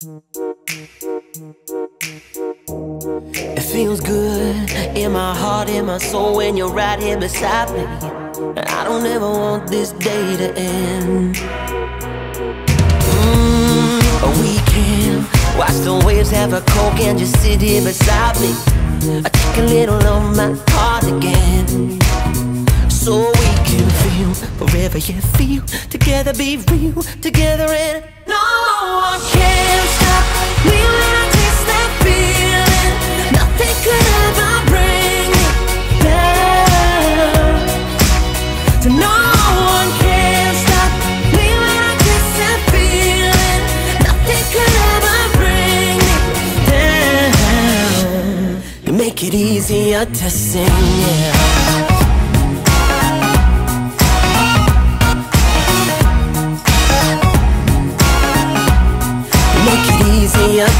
It feels good in my heart, in my soul when you're right here beside me. I don't ever want this day to end. Mm, we can watch the waves have a coke and just sit here beside me. I take a little of my heart again. So we can feel forever you feel Together be real, together and So no one can stop me when I taste that feeling. Nothing could ever bring me down. You make it easier to sing, yeah. Make it easier